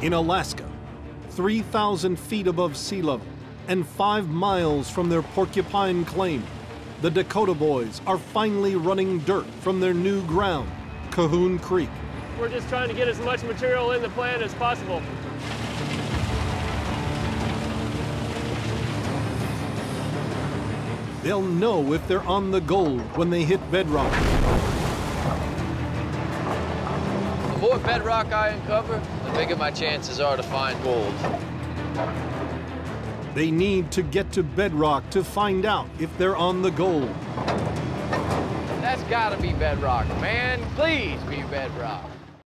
In Alaska, 3,000 feet above sea level and five miles from their porcupine claim, the Dakota boys are finally running dirt from their new ground, Cahoon Creek. We're just trying to get as much material in the plant as possible. They'll know if they're on the gold when they hit bedrock. The more bedrock I uncover, the bigger my chances are to find gold. They need to get to bedrock to find out if they're on the gold. That's gotta be bedrock, man. Please be bedrock.